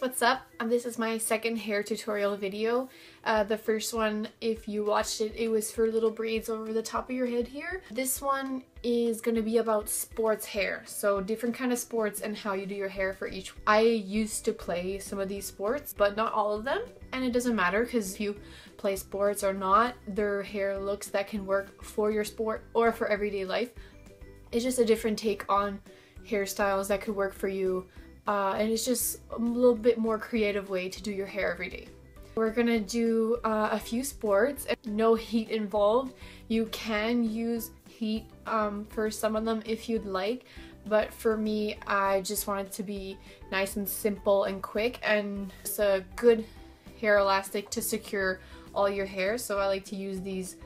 what's up? Um, this is my second hair tutorial video. Uh, the first one, if you watched it, it was for little braids over the top of your head here. This one is going to be about sports hair, so different kind of sports and how you do your hair for each. I used to play some of these sports, but not all of them, and it doesn't matter because if you play sports or not, their hair looks that can work for your sport or for everyday life. It's just a different take on hairstyles that could work for you uh, and it's just a little bit more creative way to do your hair every day. We're gonna do uh, a few sports, no heat involved. You can use heat um, for some of them if you'd like, but for me, I just want it to be nice and simple and quick and it's a good hair elastic to secure all your hair. So I like to use these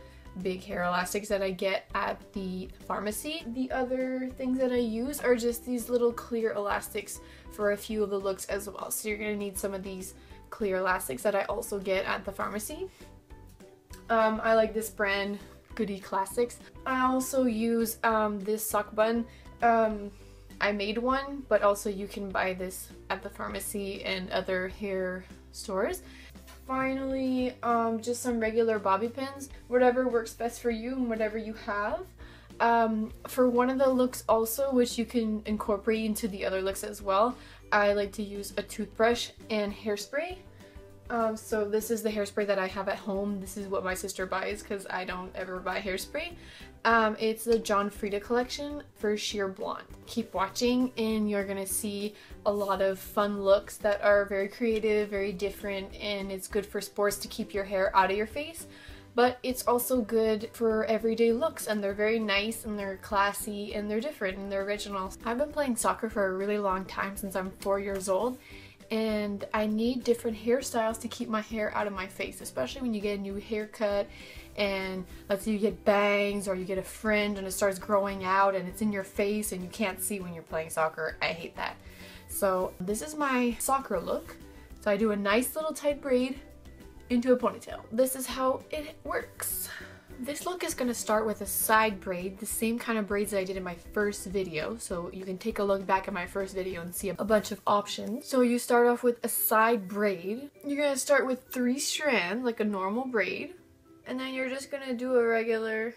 big hair elastics that I get at the pharmacy. The other things that I use are just these little clear elastics for a few of the looks as well. So you're gonna need some of these clear elastics that I also get at the pharmacy. Um, I like this brand, Goody Classics. I also use um, this sock bun. Um, I made one, but also you can buy this at the pharmacy and other hair stores finally, um, just some regular bobby pins, whatever works best for you and whatever you have. Um, for one of the looks also, which you can incorporate into the other looks as well, I like to use a toothbrush and hairspray. Um, so this is the hairspray that I have at home. This is what my sister buys because I don't ever buy hairspray. Um, it's the John Frieda collection for sheer blonde. Keep watching and you're gonna see a lot of fun looks that are very creative, very different, and it's good for sports to keep your hair out of your face. But it's also good for everyday looks and they're very nice and they're classy and they're different and they're original. I've been playing soccer for a really long time since I'm four years old and I need different hairstyles to keep my hair out of my face, especially when you get a new haircut and let's say you get bangs or you get a fringe and it starts growing out and it's in your face and you can't see when you're playing soccer. I hate that. So this is my soccer look. So I do a nice little tight braid into a ponytail. This is how it works. This look is going to start with a side braid, the same kind of braids that I did in my first video. So you can take a look back at my first video and see a bunch of options. So you start off with a side braid. You're going to start with three strands, like a normal braid. And then you're just going to do a regular,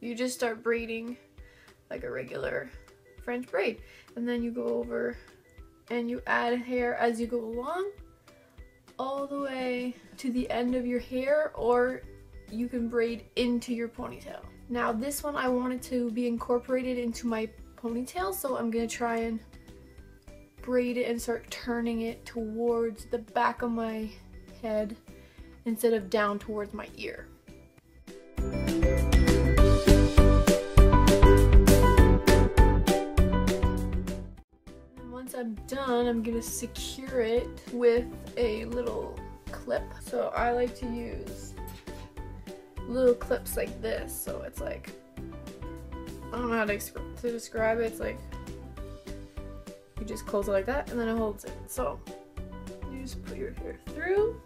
you just start braiding like a regular French braid. And then you go over and you add hair as you go along all the way to the end of your hair or you can braid into your ponytail. Now this one I wanted to be incorporated into my ponytail so I'm gonna try and braid it and start turning it towards the back of my head instead of down towards my ear. Once I'm done, I'm gonna secure it with a little clip. So I like to use little clips like this. So it's like, I don't know how to, to describe it. It's like, you just close it like that and then it holds it. So you just put your hair through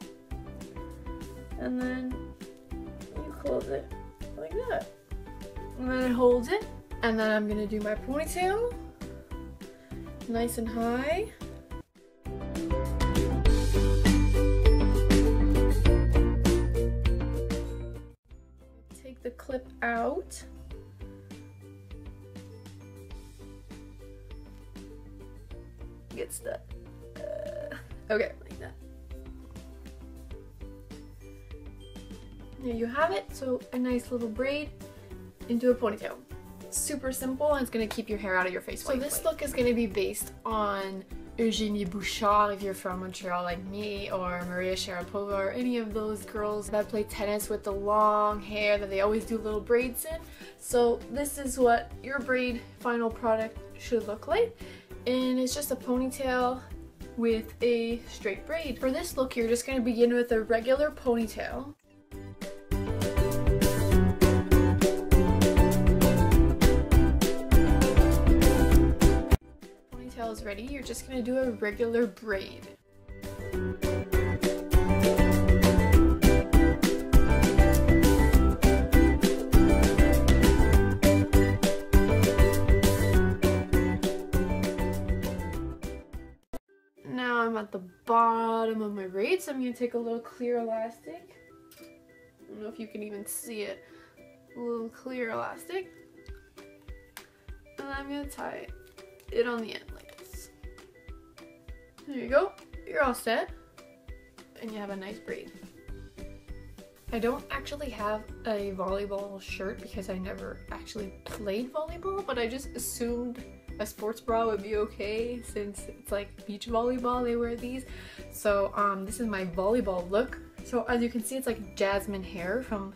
and then you close it like that. And then it holds it. And then I'm gonna do my ponytail nice and high. Take the clip out. Get stuck. Uh, okay, like that. There you have it. So a nice little braid into a ponytail. Super simple and it's going to keep your hair out of your face. So this look is going to be based on Eugenie Bouchard if you're from Montreal like me, or Maria Sharapova, or any of those girls that play tennis with the long hair that they always do little braids in. So this is what your braid final product should look like. And it's just a ponytail with a straight braid. For this look, you're just going to begin with a regular ponytail. Ready, you're just to do a regular braid. Now I'm at the bottom of my braid. So I'm to take a little clear elastic. I don't know if you can even see it. A little clear elastic. And I'm to tie it on the end. There you go. You're all set. And you have a nice braid. I don't actually have a volleyball shirt because I never actually played volleyball, but I just assumed a sports bra would be okay since it's like beach volleyball they wear these. So um, this is my volleyball look. So as you can see it's like jasmine hair from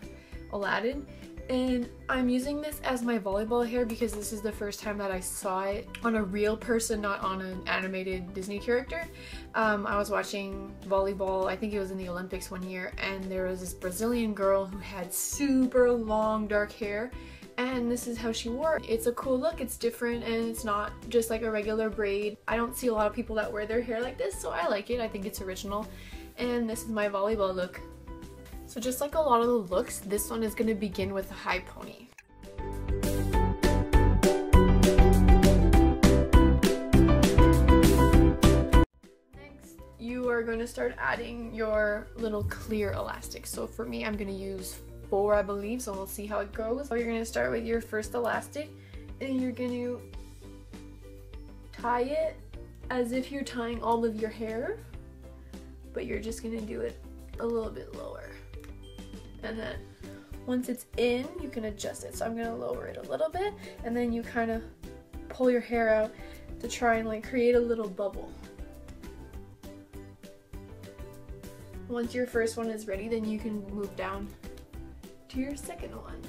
Aladdin and I'm using this as my volleyball hair because this is the first time that I saw it on a real person, not on an animated Disney character. Um, I was watching volleyball, I think it was in the Olympics one year, and there was this Brazilian girl who had super long dark hair and this is how she wore it. It's a cool look, it's different, and it's not just like a regular braid. I don't see a lot of people that wear their hair like this, so I like it. I think it's original. And this is my volleyball look. So just like a lot of the looks, this one is going to begin with a high pony. Next, you are going to start adding your little clear elastic. So for me, I'm going to use four, I believe, so we'll see how it goes. So you're going to start with your first elastic, and you're going to tie it as if you're tying all of your hair, but you're just going to do it a little bit lower. And then once it's in, you can adjust it. So I'm to lower it a little bit, and then you kind of pull your hair out to try and like create a little bubble. Once your first one is ready, then you can move down to your second one.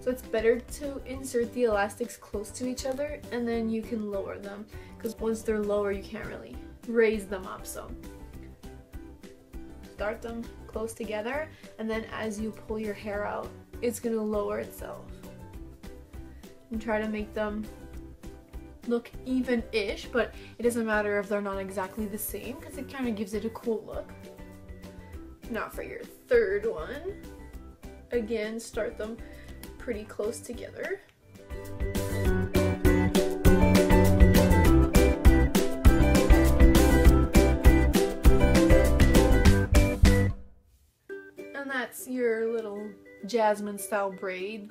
So it's better to insert the elastics close to each other and then you can lower them because once they're lower you can't really raise them up so start them close together and then as you pull your hair out it's gonna lower itself. And try to make them look even-ish but it doesn't matter if they're not exactly the same because it kind of gives it a cool look. Now for your third one. Again, start them pretty close together. That's your little jasmine style braid.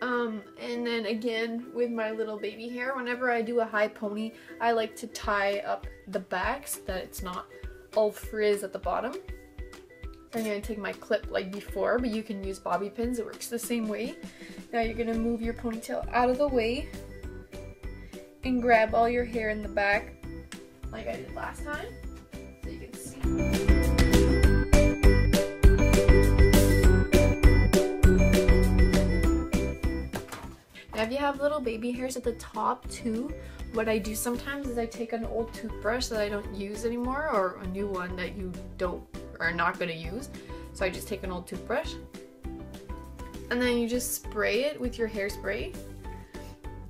Um, and then again, with my little baby hair, whenever I do a high pony, I like to tie up the back so that it's not all frizz at the bottom. I'm going to take my clip like before, but you can use bobby pins. It works the same way. Now you're going to move your ponytail out of the way and grab all your hair in the back like I did last time so you can see. If you have little baby hairs at the top too, what I do sometimes is I take an old toothbrush that I don't use anymore or a new one that you don't are not going to use. So I just take an old toothbrush and then you just spray it with your hairspray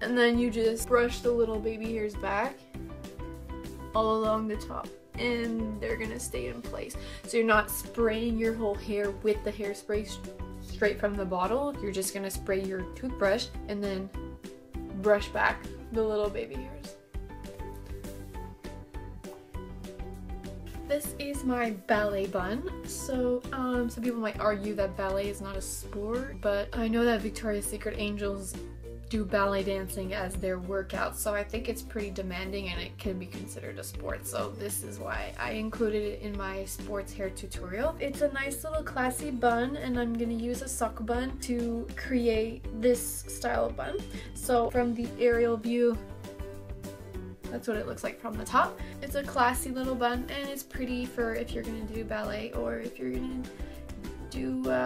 and then you just brush the little baby hairs back all along the top and they're gonna stay in place. So you're not spraying your whole hair with the hairspray straight from the bottle. You're just gonna spray your toothbrush and then brush back the little baby hairs. This is my ballet bun. So um, some people might argue that ballet is not a sport, but I know that Victoria's Secret Angels do ballet dancing as their workout, so I think it's pretty demanding and it can be considered a sport. So this is why I included it in my sports hair tutorial. It's a nice little classy bun and I'm gonna use a sock bun to create this style of bun. So from the aerial view, that's what it looks like from the top. It's a classy little bun and it's pretty for if you're gonna do ballet or if you're gonna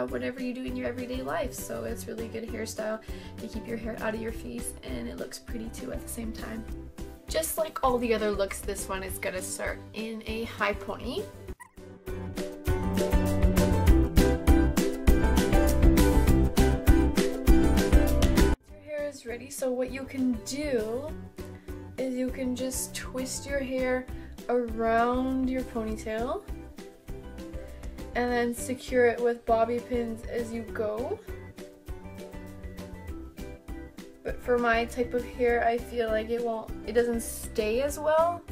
uh, whatever you do in your everyday life. So it's really good hairstyle to keep your hair out of your face and it looks pretty too at the same time. Just like all the other looks, this one is gonna start in a high pony. Your hair is ready, so what you can do is you can just twist your hair around your ponytail and then secure it with bobby pins as you go. But for my type of hair, I feel like it won't, it doesn't stay as well.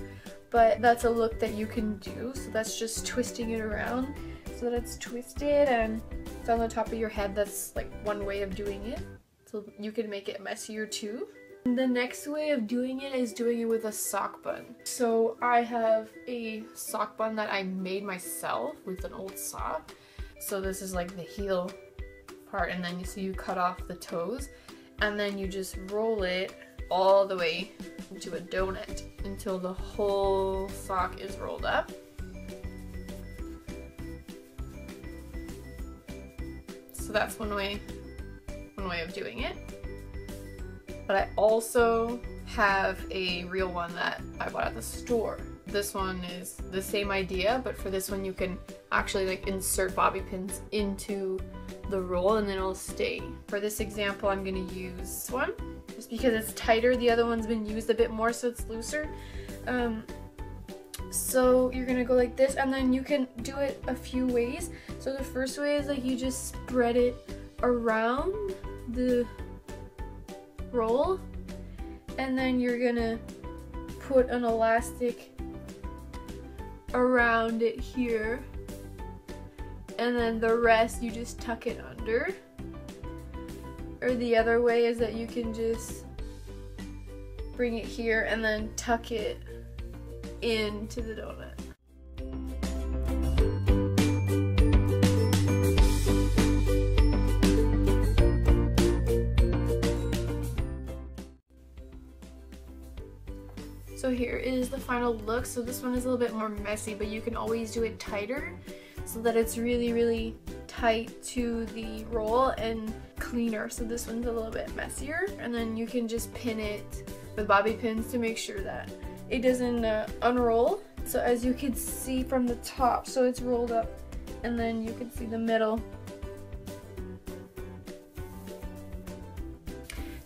but that's a look that you can do. So that's just twisting it around so that it's twisted and it's on the top of your head. That's like one way of doing it. So you can make it messier too. The next way of doing it is doing it with a sock bun. So I have a sock bun that I made myself with an old sock. So this is like the heel part and then you see you cut off the toes and then you just roll it all the way into a donut until the whole sock is rolled up. So that's one way, one way of doing it. But I also have a real one that I bought at the store. This one is the same idea, but for this one you can actually like insert bobby pins into the roll and then it'll stay. For this example, I'm gonna use this one just because it's tighter. The other one's been used a bit more, so it's looser. Um, so you're gonna go like this and then you can do it a few ways. So the first way is like you just spread it around the roll and then you're gonna put an elastic around it here and then the rest you just tuck it under. Or the other way is that you can just bring it here and then tuck it into the donut. Here is the final look. So this one is a little bit more messy, but you can always do it tighter so that it's really, really tight to the roll and cleaner. So this one's a little bit messier. And then you can just pin it with bobby pins to make sure that it doesn't uh, unroll. So as you can see from the top, so it's rolled up and then you can see the middle.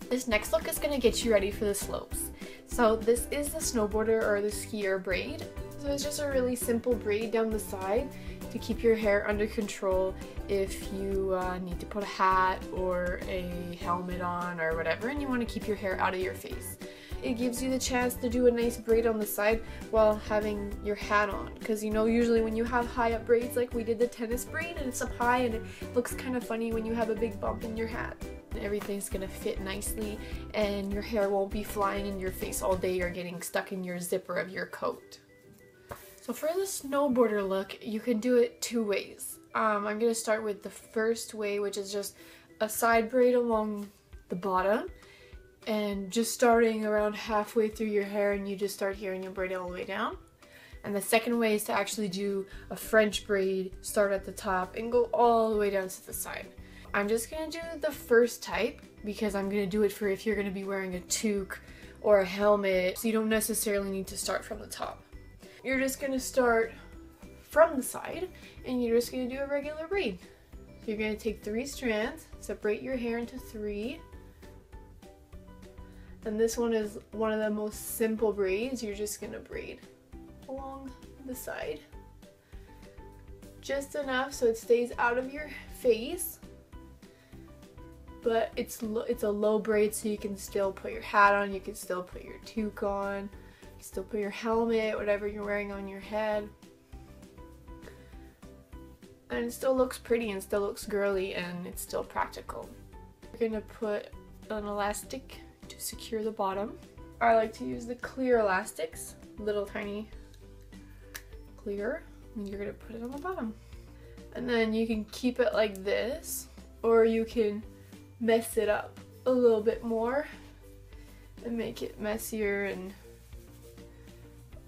This next look is gonna get you ready for the slopes. So this is the snowboarder or the skier braid. So it's just a really simple braid down the side to keep your hair under control if you uh, need to put a hat or a helmet on or whatever and you want to keep your hair out of your face. It gives you the chance to do a nice braid on the side while having your hat on because you know usually when you have high up braids like we did the tennis braid and it's up high and it looks kind of funny when you have a big bump in your hat. Everything's gonna fit nicely and your hair won't be flying in your face all day or getting stuck in your zipper of your coat. So for the snowboarder look, you can do it two ways. Um, I'm to start with the first way, which is just a side braid along the bottom and just starting around halfway through your hair and you just start here and you braid it all the way down. And the second way is to actually do a French braid, start at the top and go all the way down to the side. I'm just to do the first type because I'm to do it for if you're to be wearing a toque or a helmet, so you don't necessarily need to start from the top you're just gonna start from the side and you're just gonna do a regular braid. You're gonna take three strands, separate your hair into three. And this one is one of the most simple braids. You're just gonna braid along the side. Just enough so it stays out of your face. But it's it's a low braid so you can still put your hat on, you can still put your toque on still put your helmet, whatever you're wearing on your head. And it still looks pretty and still looks girly and it's still practical. We're gonna put an elastic to secure the bottom. I like to use the clear elastics, little tiny clear, and you're gonna put it on the bottom. And then you can keep it like this, or you can mess it up a little bit more and make it messier and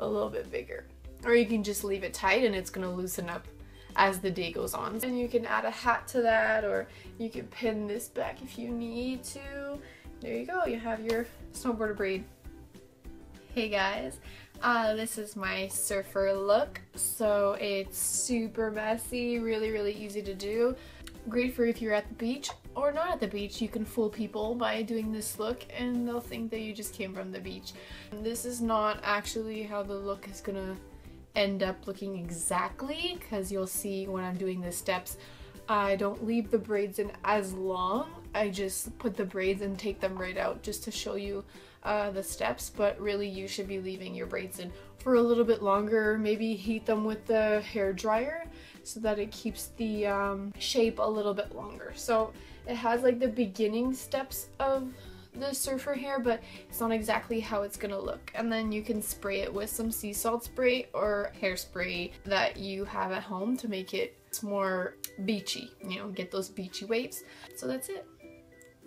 a little bit bigger. Or you can just leave it tight and it's gonna loosen up as the day goes on. And you can add a hat to that or you can pin this back if you need to. There you go, you have your snowboarder braid. Hey guys, uh, this is my surfer look. So it's super messy, really, really easy to do. Great for if you're at the beach or not at the beach. You can fool people by doing this look and they'll think that you just came from the beach. This is not actually how the look is gonna end up looking exactly because you'll see when I'm doing the steps I don't leave the braids in as long I just put the braids and take them right out just to show you uh, the steps, but really you should be leaving your braids in for a little bit longer. Maybe heat them with the hair dryer so that it keeps the um, shape a little bit longer. So it has like the beginning steps of the surfer hair, but it's not exactly how it's gonna look. And then you can spray it with some sea salt spray or hairspray that you have at home to make it more beachy, you know, get those beachy waves. So that's it.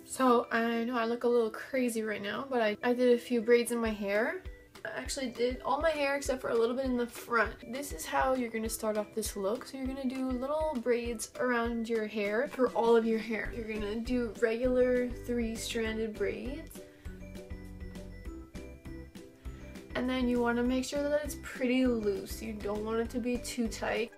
So I know I look a little crazy right now, but I, I did a few braids in my hair. I actually did all my hair except for a little bit in the front. This is how you're going to start off this look. So you're going to do little braids around your hair for all of your hair. You're going to do regular three-stranded braids. And then you want to make sure that it's pretty loose. You don't want it to be too tight.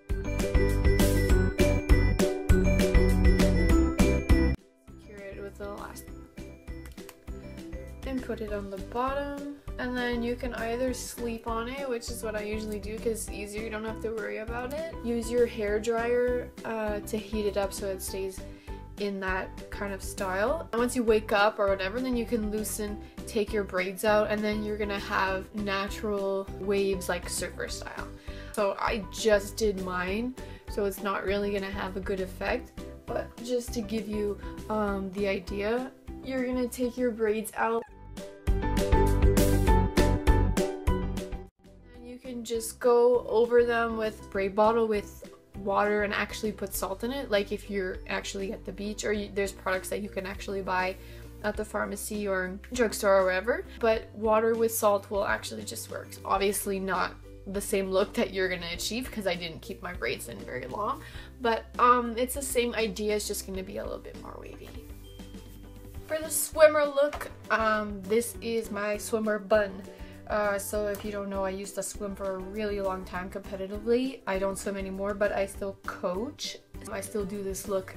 Put it on the bottom and then you can either sleep on it which is what I usually do because it's easier you don't have to worry about it. Use your hair dryer uh, to heat it up so it stays in that kind of style. And once you wake up or whatever then you can loosen take your braids out and then you're gonna have natural waves like surfer style. So I just did mine so it's not really gonna have a good effect but just to give you um, the idea you're gonna take your braids out just go over them with braid bottle with water and actually put salt in it. Like if you're actually at the beach or you, there's products that you can actually buy at the pharmacy or drugstore or wherever but water with salt will actually just work. Obviously not the same look that you're gonna achieve because I didn't keep my braids in very long but um it's the same idea it's just gonna be a little bit more wavy. For the swimmer look um this is my swimmer bun uh, so if you don't know, I used to swim for a really long time competitively. I don't swim anymore, but I still coach. I still do this look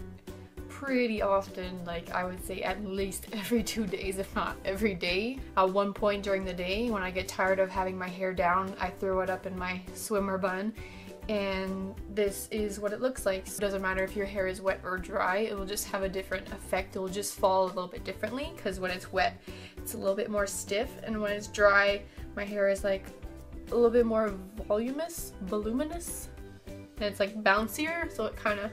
pretty often, like I would say at least every two days, if not every day. At one point during the day, when I get tired of having my hair down, I throw it up in my swimmer bun and this is what it looks like. So it doesn't matter if your hair is wet or dry, it will just have a different effect. It will just fall a little bit differently because when it's wet, it's a little bit more stiff and when it's dry, my hair is like a little bit more voluminous, voluminous, and it's like bouncier, so it kind of,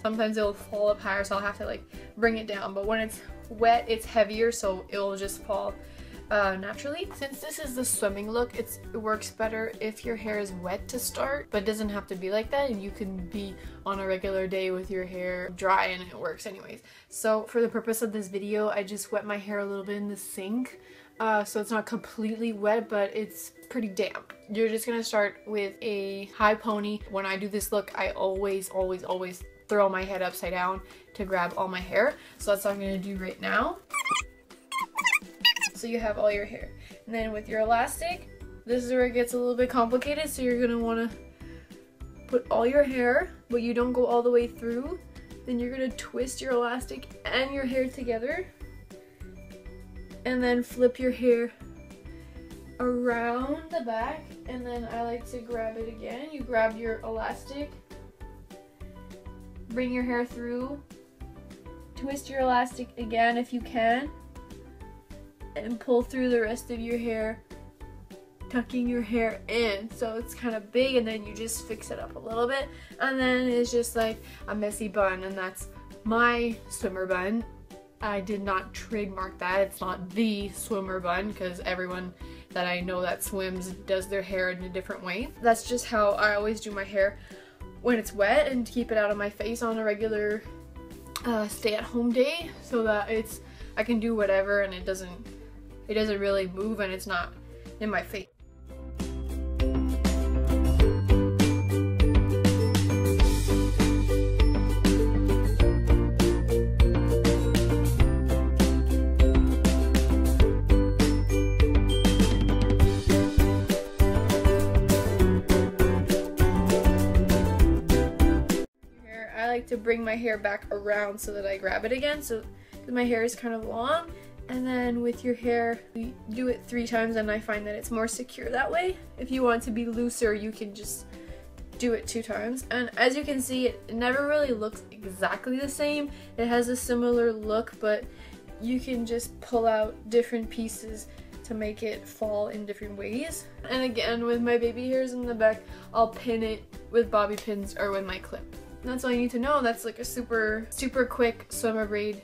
sometimes it'll fall up higher, so I'll have to like bring it down, but when it's wet, it's heavier, so it'll just fall uh, naturally. Since this is the swimming look, it works better if your hair is wet to start, but it doesn't have to be like that, you can be on a regular day with your hair dry and it works anyways. So for the purpose of this video, I just wet my hair a little bit in the sink uh, so it's not completely wet, but it's pretty damp. You're just gonna start with a high pony. When I do this look, I always, always, always throw my head upside down to grab all my hair. So that's what I'm gonna do right now. So you have all your hair. And then with your elastic, this is where it gets a little bit complicated. So you're gonna wanna put all your hair, but you don't go all the way through. Then you're gonna twist your elastic and your hair together and then flip your hair around the back and then I like to grab it again. You grab your elastic, bring your hair through, twist your elastic again if you can, and pull through the rest of your hair, tucking your hair in so it's kind of big and then you just fix it up a little bit and then it's just like a messy bun and that's my swimmer bun I did not trademark that. It's not the swimmer bun because everyone that I know that swims does their hair in a different way. That's just how I always do my hair when it's wet and keep it out of my face on a regular uh, stay-at-home day so that it's I can do whatever and it doesn't it doesn't really move and it's not in my face. I like to bring my hair back around so that I grab it again. So my hair is kind of long. And then with your hair, you do it three times and I find that it's more secure that way. If you want to be looser, you can just do it two times. And as you can see it never really looks exactly the same. It has a similar look but you can just pull out different pieces to make it fall in different ways. And again with my baby hairs in the back I'll pin it with bobby pins or with my clip. That's all you need to know. That's like a super super quick summer braid.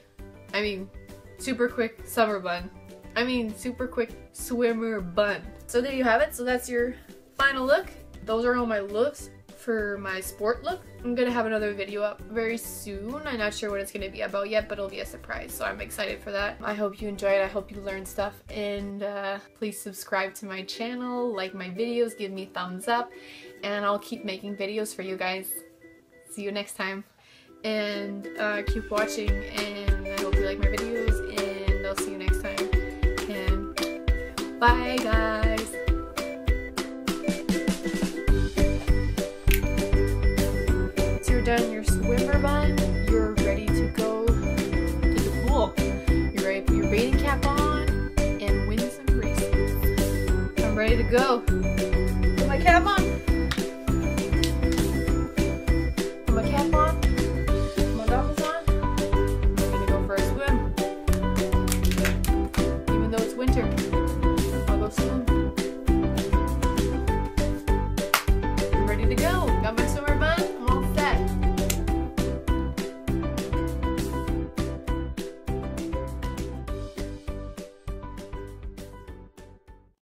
I mean super quick summer bun I mean super quick swimmer bun so there you have it so that's your final look those are all my looks for my sport look. I'm gonna have another video up very soon. I'm not sure what it's gonna be about yet, but it'll be a surprise, so I'm excited for that. I hope you enjoyed. I hope you learned stuff, and uh, please subscribe to my channel, like my videos, give me thumbs up, and I'll keep making videos for you guys. See you next time, and uh, keep watching, and I hope you like my videos, bye guys! done your swimmer bun, you're ready to go to the pool. You're ready to put your bathing cap on and win some races. I'm ready to go.